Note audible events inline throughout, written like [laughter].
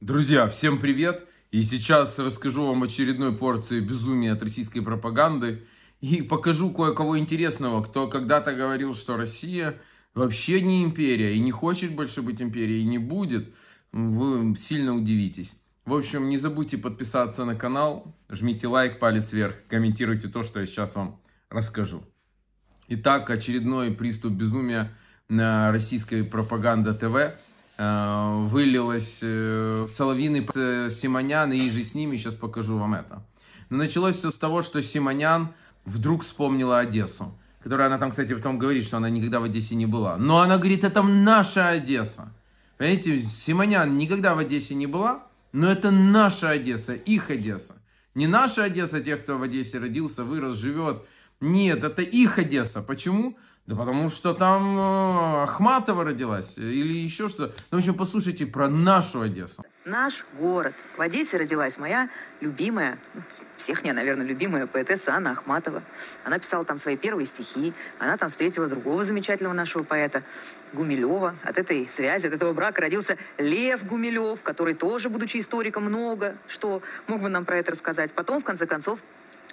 Друзья, всем привет! И сейчас расскажу вам очередной порции безумия от российской пропаганды и покажу кое-кого интересного, кто когда-то говорил, что Россия вообще не империя и не хочет больше быть империей и не будет. Вы сильно удивитесь. В общем, не забудьте подписаться на канал, жмите лайк, палец вверх, комментируйте то, что я сейчас вам расскажу. Итак, очередной приступ безумия на российской пропаганда ТВ вылилось э, Соловьиный э, Симонян и же с ними, сейчас покажу вам это. Но началось все с того, что Симонян вдруг вспомнила Одессу, которая она там, кстати, потом говорит, что она никогда в Одессе не была. Но она говорит, это наша Одесса. Понимаете, Симонян никогда в Одессе не была, но это наша Одесса, их Одесса. Не наша Одесса, тех, кто в Одессе родился, вырос, живет. Нет, это их Одесса. Почему? Да потому что там э, Ахматова родилась или еще что. Ну, в общем, послушайте про нашу Одессу. Наш город. В Одессе родилась моя любимая, ну, всех не, наверное, любимая поэтесса Анна Ахматова. Она писала там свои первые стихи. Она там встретила другого замечательного нашего поэта Гумилева. От этой связи, от этого брака родился Лев Гумилев, который тоже, будучи историком, много что мог бы нам про это рассказать. Потом, в конце концов,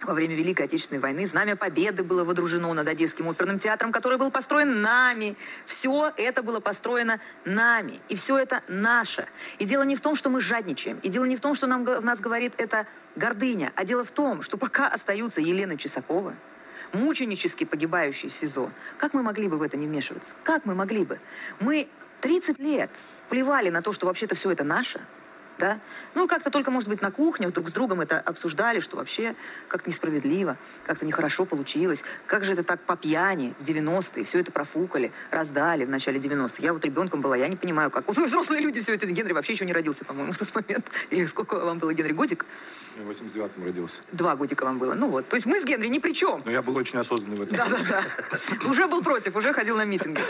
во время Великой Отечественной войны Знамя Победы было водружено над Одесским оперным театром, который был построен нами. Все это было построено нами. И все это наше. И дело не в том, что мы жадничаем. И дело не в том, что нам, в нас говорит это гордыня. А дело в том, что пока остаются Елена Чесакова, мученически погибающие в СИЗО, как мы могли бы в это не вмешиваться? Как мы могли бы? Мы 30 лет плевали на то, что вообще-то все это наше – да? Ну, как-то только, может быть, на кухнях друг с другом это обсуждали, что вообще как-то несправедливо, как-то нехорошо получилось. Как же это так по пьяни в 90-е, все это профукали, раздали в начале 90-х. Я вот ребенком была, я не понимаю, как. Вот [laughs] взрослые люди все это, Генри вообще еще не родился, по-моему, в тот момент. Или сколько вам было, Генри, годик? В 89-м родился. Два годика вам было. Ну вот, то есть мы с Генри ни при чем. Но я был очень осознанный в этом. Да-да-да. Уже был против, уже ходил на митинги.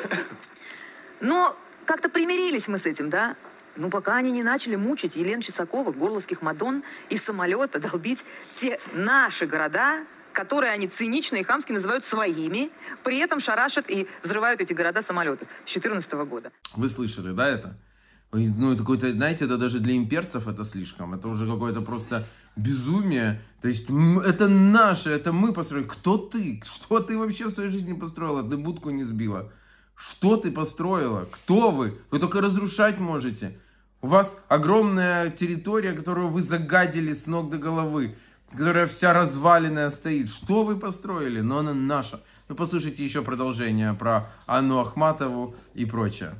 Но как-то примирились мы с этим, да? Ну, пока они не начали мучить Елен Чесакова, горловских Мадон из самолета долбить те наши города, которые они цинично и хамски называют своими, при этом шарашат и взрывают эти города самолетов с 2014 года. Вы слышали, да, это? Ну, это какой-то, знаете, это даже для имперцев это слишком. Это уже какое-то просто безумие. То есть, это наше, это мы построили. Кто ты? Что ты вообще в своей жизни построила? Ты будку не сбила. Что ты построила? Кто вы? Вы только разрушать можете. У вас огромная территория, которую вы загадили с ног до головы, которая вся разваленная стоит. Что вы построили? Но она наша. Ну, послушайте еще продолжение про Анну Ахматову и прочее.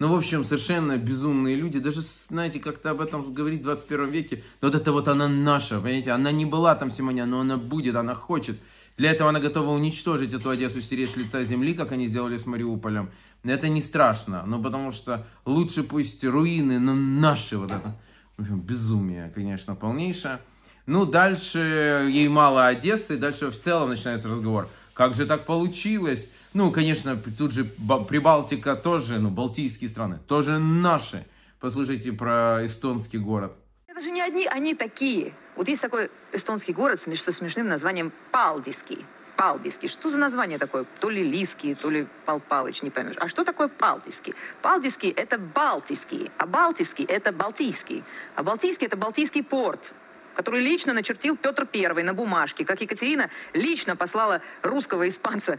Ну, в общем, совершенно безумные люди. Даже, знаете, как-то об этом говорить в 21 веке. Но вот это вот она наша, понимаете? Она не была там сегодня, но она будет, она хочет. Для этого она готова уничтожить эту Одессу, стереть с лица земли, как они сделали с Мариуполем. Это не страшно, но потому что лучше пусть руины, но наши вот это. Безумие, конечно, полнейшее. Ну, дальше ей мало Одессы, дальше в целом начинается разговор. Как же так получилось? Ну, конечно, тут же Прибалтика тоже, ну, балтийские страны, тоже наши. Послушайте про эстонский город. Это же не одни, они такие. Вот есть такой эстонский город со смешным названием Палдиский. Палдиский. Что за название такое? То ли Лиский, то ли Пал Палыч, не поймешь. А что такое Палдиский? Палдиский – это Балтийский, а Балтийский – это Балтийский. А Балтийский – это Балтийский порт, который лично начертил Петр I на бумажке, как Екатерина лично послала русского испанца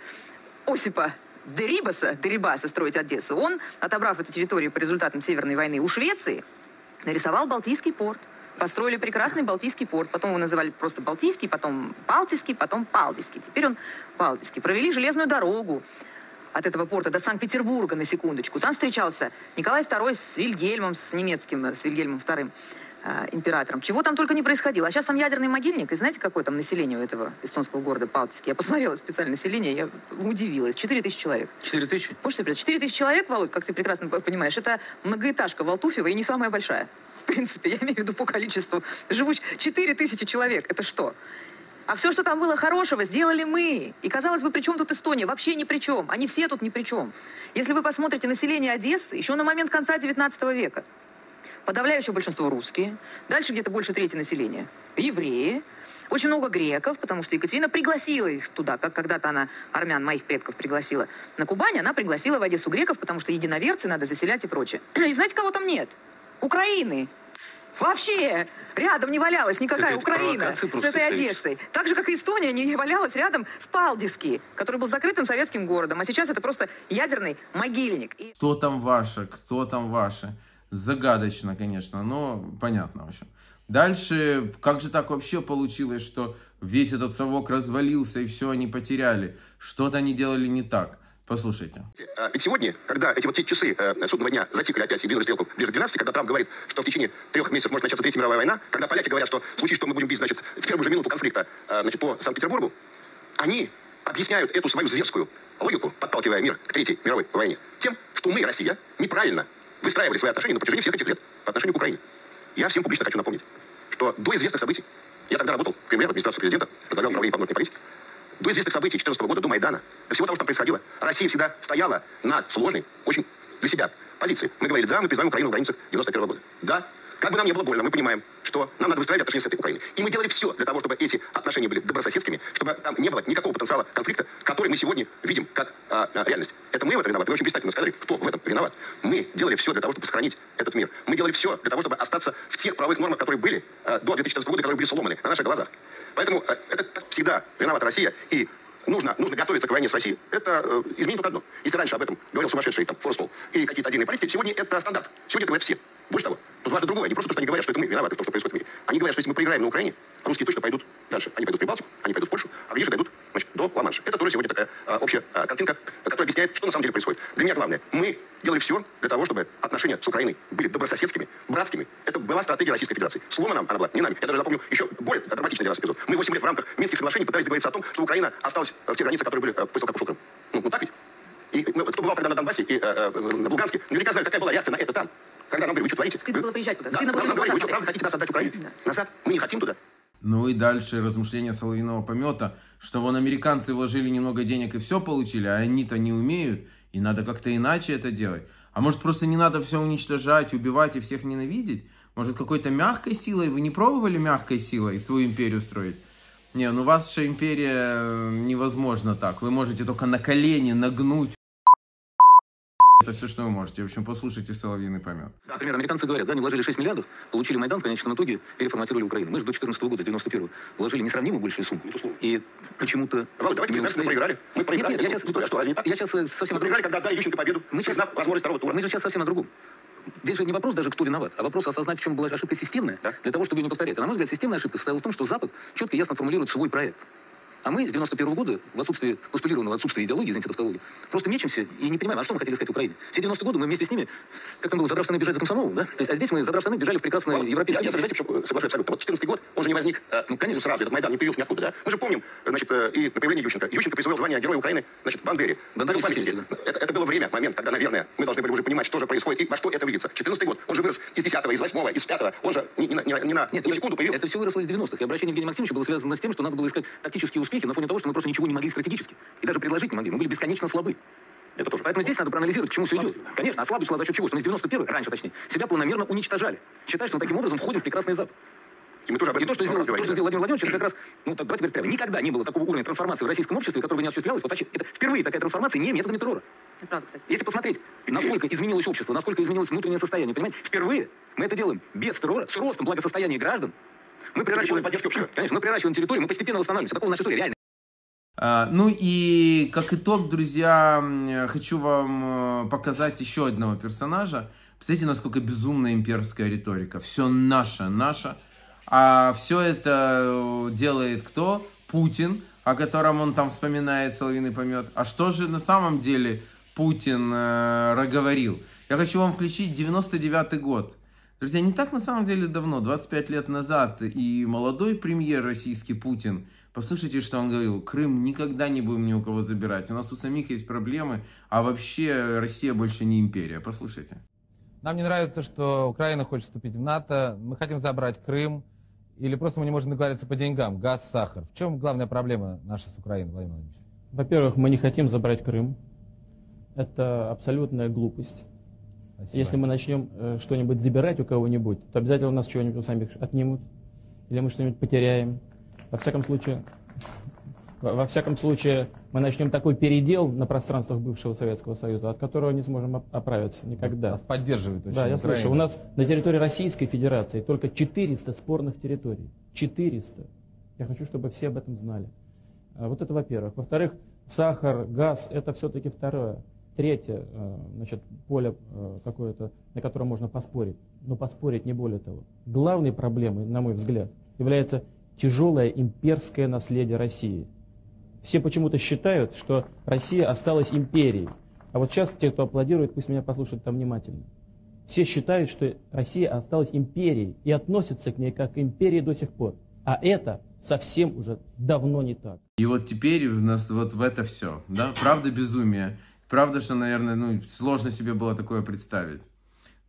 Осипа Дерибаса, Дерибаса строить Одессу. Он, отобрав эту территорию по результатам Северной войны у Швеции, нарисовал Балтийский порт. Построили прекрасный Балтийский порт. Потом его называли просто Балтийский, потом Балтийский, потом Палдийский. Теперь он Палдийский. Провели железную дорогу от этого порта до Санкт-Петербурга, на секундочку. Там встречался Николай II с Вильгельмом, с немецким, с Вильгельмом II э, императором. Чего там только не происходило. А сейчас там ядерный могильник. И знаете, какое там население у этого эстонского города Палтийский? Я посмотрела специально население, я удивилась. 4 тысячи человек. 4 тысячи? Можешь себе 4 тысячи человек, Володь, как ты прекрасно понимаешь, это многоэтажка в Алтуфьево и не самая большая принципе, я имею в виду по количеству. Живут 4 тысячи человек. Это что? А все, что там было хорошего, сделали мы. И казалось бы, при чем тут Эстония? Вообще ни при чем. Они все тут ни при чем. Если вы посмотрите население Одессы, еще на момент конца 19 века, подавляющее большинство русские, дальше где-то больше трети населения, евреи, очень много греков, потому что Екатерина пригласила их туда, как когда-то она армян, моих предков, пригласила на Кубань, она пригласила в Одессу греков, потому что единоверцы надо заселять и прочее. [clears throat] И знаете, кого там нет? Украины. Вообще рядом не валялась никакая Украина с этой Одессой. Так же, как и Эстония не валялась рядом с Палдиски, который был закрытым советским городом. А сейчас это просто ядерный могильник. И... Кто там ваше, кто там ваше? Загадочно, конечно, но понятно, в общем. Дальше, как же так вообще получилось, что весь этот совок развалился и все они потеряли? Что-то они делали не так. Послушайте. А, ведь сегодня, когда эти вот те часы э, судного дня затикали опять и двинули стрелку ближе к 12, когда Трамп говорит, что в течение трех месяцев может начаться Третья мировая война, когда поляки говорят, что в случае, что мы будем бить, значит, в первую же минуту конфликта, э, значит, по Санкт-Петербургу, они объясняют эту свою зверскую логику, подталкивая мир к Третьей мировой войне, тем, что мы, Россия, неправильно выстраивали свои отношения на протяжении всех этих лет по отношению к Украине. Я всем публично хочу напомнить, что до известных событий, я тогда работал в Кремле, в администрации президента, возглавлял управление по внутренней политике, до известных событий 2014 года, до Майдана, до всего того, что там происходило, Россия всегда стояла на сложной, очень для себя позиции. Мы говорили, да, мы признаем Украину в границах 91 года. Да, как бы нам не было больно, мы понимаем, что нам надо выстраивать отношения с этой Украиной. И мы делали все для того, чтобы эти отношения были добрососедскими, чтобы там не было никакого потенциала конфликта, который мы сегодня видим как а, а, реальность. Это мы в этом виноваты. Вы очень блистательно сказали, кто в этом виноват. Мы делали все для того, чтобы сохранить этот мир. Мы делали все для того, чтобы остаться в тех правовых нормах, которые были а, до 2014 года, которые были сломаны на наших глазах. Поэтому а, это всегда виновата Россия. И нужно, нужно готовиться к войне с Россией, это э, изменит только одно. Если раньше об этом говорил сумасшедший там, Форстол или какие-то отдельные политики, сегодня это стандарт. Сегодня это все. Больше того, тут важно другое. Не просто то, что они говорят, что это мы виноваты в том, что происходит в мире. Они говорят, что если мы проиграем на Украине, русские точно пойдут дальше. Они пойдут в Прибалтику, они пойдут в Польшу, а ближе дойдут значит, до Ла-Манша. Это тоже сегодня такая а, общая а, картинка, которая объясняет, что на самом деле происходит. Для меня главное, мы делали все для того, чтобы отношения с Украиной были добрососедскими, братскими. Это была стратегия Российской Федерации. Сломана она была не нами. Я даже напомню еще более драматичный для нас эпизод. Мы 8 лет в рамках Минских соглашений пытались договориться о том, что Украина осталась в тех границах, которые были э, после того, как ушел. Ну, ну так ведь? И ну, кто бывал тогда наДонбассе и э, э, на Луганске, наверняка знают, какая была реакция на это там. Когда нам говорили, вы что творите? Стыдно было приезжать туда. Да, Стыдно нам говорили, вы что, правда хотите нас отдать Украине? Да. Назад? Мы не хотим туда. Ну и дальше размышления соловьиного помета, что вон американцы вложили немного денег и все получили, а они-то не умеют, и надо как-то иначе это делать. А может просто не надо все уничтожать, убивать и всех ненавидеть? Может какой-то мягкой силой? Вы не пробовали мягкой силой свою империю строить? Не, ну ваша империя э, невозможно так. Вы можете только на колени нагнуть это все, что вы можете. В общем, послушайте «Соловьиный помет». Да, например, американцы говорят, да, они вложили 6 миллиардов, получили Майдан, в конечном итоге переформатировали Украину. Мы же до 14 года, с 91 вложили несравнимо большие суммы. И почему-то... Володь, давайте признаем, что мы проиграли. Мы проиграли. Нет, нет, я сейчас... Что, что, разве Я сейчас э, совсем... Мы проиграли, когда отдали Ющенко победу, мы сейчас... возможность второго тура. Мы же сейчас совсем на другом. Здесь же не вопрос даже, кто виноват, а вопрос осознать, в чем была ошибка системная, да? для того, чтобы ее не повторять. А на мой взгляд, системная ошибка состояла в том, что Запад четко и ясно формулирует свой проект. А мы с 91 -го года, в отсутствии постулированного отсутствия идеологии, извините, тавтологии, просто мечемся и не понимаем, а что мы хотели сказать Украине. Все 90 годы мы вместе с ними, как там было, задрав бежать за комсомолом, да? То есть, а здесь мы задрав бежали в прекрасное Ладно, европейское... Я, я, знаете, соглашусь абсолютно? Вот 14 год, он же не возник, э, ну, конечно, сразу, этот Майдан не появился ниоткуда, да? Мы же помним, значит, э, и на появление Ющенко. Ющенко присвоил звание Героя Украины, значит, Бандере. Бандере да. это, это было время, момент, когда, наверное, мы должны были уже понимать, что же происходит и во что это выльется. 14 год, он же вырос из 10 из 8 из 5 он же не, не, не, не на Нет, не секунду появился. Это все выросло из 90-х. И обращение Евгения Максимовича было связано с тем, что надо было искать тактические успехи на фоне того, что мы просто ничего не могли стратегически. И даже предложить не могли. Мы были бесконечно слабы. Это тоже. Поэтому здесь надо проанализировать, к чему все идет. Конечно, а слабость шла за счет чего? Что мы с 91 раньше точнее, себя планомерно уничтожали. Считая, что мы таким образом входим в прекрасный Запад. И мы тоже об этом и то, что сделал, то, что сделал Владимир Владимирович, это как раз, ну, так, давайте говорить прямо, никогда не было такого уровня трансформации в российском обществе, который бы не осуществлялась. Вот, это впервые такая трансформация не методами террора. правда, кстати. Если посмотреть, насколько изменилось общество, насколько изменилось внутреннее состояние, понимаете, впервые мы это делаем без террора, с ростом благосостояния граждан. Мы приращиваем поддержку общества. Конечно, мы приращиваем территорию, мы постепенно восстанавливаемся. Такого история реально. А, ну и как итог, друзья, хочу вам э, показать еще одного персонажа. Посмотрите, насколько безумная имперская риторика. Все наше, наше. А все это э, делает кто? Путин, о котором он там вспоминает соловиный помет. А что же на самом деле Путин э, говорил? Я хочу вам включить 99 год. Друзья, не так на самом деле давно, 25 лет назад, и молодой премьер российский Путин, послушайте, что он говорил, Крым никогда не будем ни у кого забирать, у нас у самих есть проблемы, а вообще Россия больше не империя. Послушайте. Нам не нравится, что Украина хочет вступить в НАТО, мы хотим забрать Крым, или просто мы не можем договориться по деньгам, газ, сахар. В чем главная проблема наша с Украиной, Владимир Владимирович? Во-первых, мы не хотим забрать Крым. Это абсолютная глупость. Спасибо. Если мы начнем э, что-нибудь забирать у кого-нибудь, то обязательно у нас чего-нибудь сами отнимут, или мы что-нибудь потеряем. Во всяком случае, Во всяком случае, мы начнем такой передел на пространствах бывшего Советского Союза, от которого не сможем оправиться никогда. Нас поддерживает очень Да, я Украина. слышу. У нас на территории Российской Федерации только 400 спорных территорий. 400. Я хочу, чтобы все об этом знали. А Вот это во-первых. Во-вторых, сахар, газ – это все-таки второе. Третье, э, значит, поле э, какое-то, на котором можно поспорить. Но поспорить не более того. Главной проблемой, на мой взгляд, является тяжелое имперское наследие России. Все почему-то считают, что Россия осталась империей. А вот сейчас те, кто аплодирует, пусть меня послушают там внимательно. Все считают, что Россия осталась империей и относятся к ней как к империи до сих пор. А это совсем уже давно не так. И вот теперь у нас вот в это все, да, правда безумие. Правда, что, наверное, ну, сложно себе было такое представить.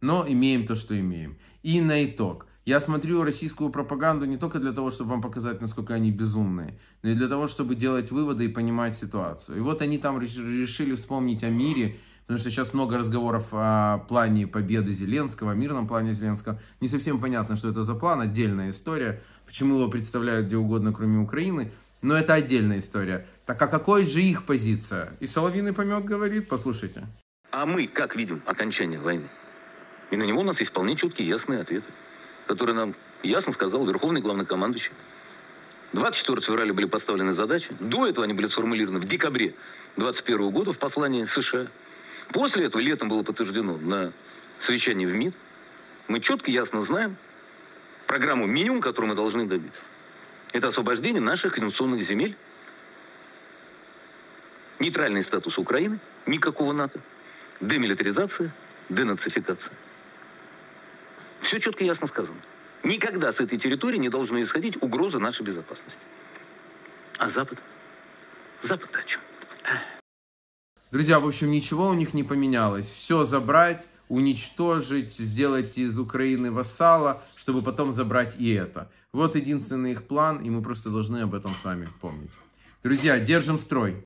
Но имеем то, что имеем. И на итог. Я смотрю российскую пропаганду не только для того, чтобы вам показать, насколько они безумные, но и для того, чтобы делать выводы и понимать ситуацию. И вот они там решили вспомнить о мире, потому что сейчас много разговоров о плане победы Зеленского, о мирном плане Зеленского. Не совсем понятно, что это за план, отдельная история, почему его представляют где угодно, кроме Украины. Но это отдельная история. Так а какой же их позиция? И Соловьиный помет говорит, послушайте. А мы как видим окончание войны? И на него у нас есть вполне четкие ясные ответы, которые нам ясно сказал Верховный Главнокомандующий. 24 февраля были поставлены задачи. До этого они были сформулированы в декабре 2021 года в послании США. После этого летом было подтверждено на совещании в МИД. Мы четко, ясно знаем программу минимум, которую мы должны добиться. Это освобождение наших конституционных земель, нейтральный статус Украины, никакого НАТО, демилитаризация, денацификация. Все четко и ясно сказано. Никогда с этой территории не должно исходить угроза нашей безопасности. А Запад? Запад о чем? Друзья, в общем, ничего у них не поменялось. Все забрать, уничтожить, сделать из Украины вассала, чтобы потом забрать и это. Вот единственный их план, и мы просто должны об этом с вами помнить. Друзья, держим строй.